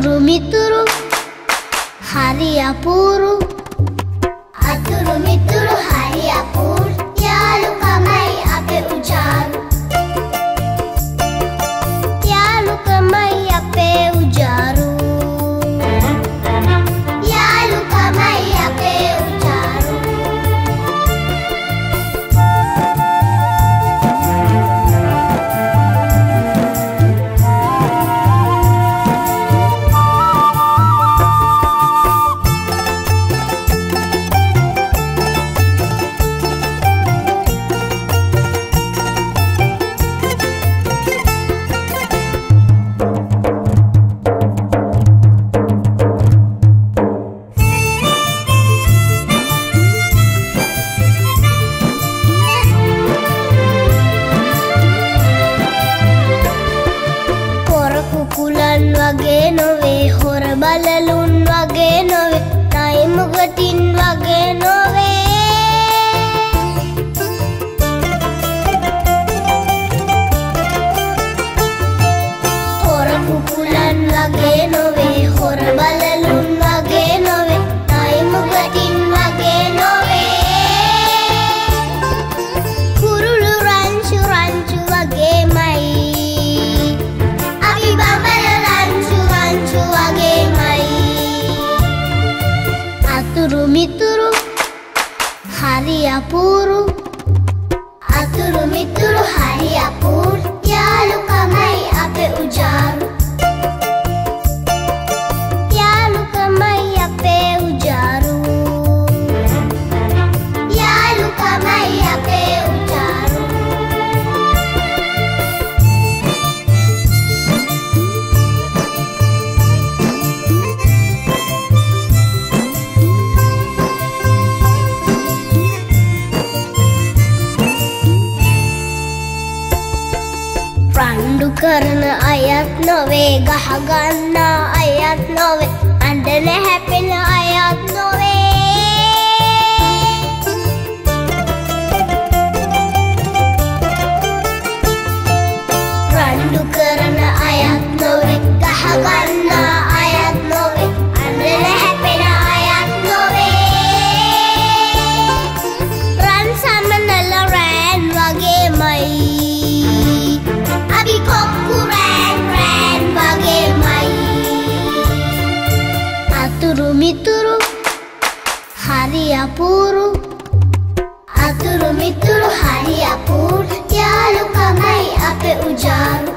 మిత్రు మితురు హరియపూరు හොර බලලුන් වගේ නොවේ. නයිමුගතින් වගේ puro. රණ්ඩු කරන අයත් නොවේ ගහගන්නා අයත් නොවේ අඩන හැපෙන අයත් නොවේ. රණ්ඩු කරන අයත් නොවේ ගහගන්න హరియపూరు అతురు మిత్రుడు హరియపూర్ త్యాలు కమై అపే ఉజారు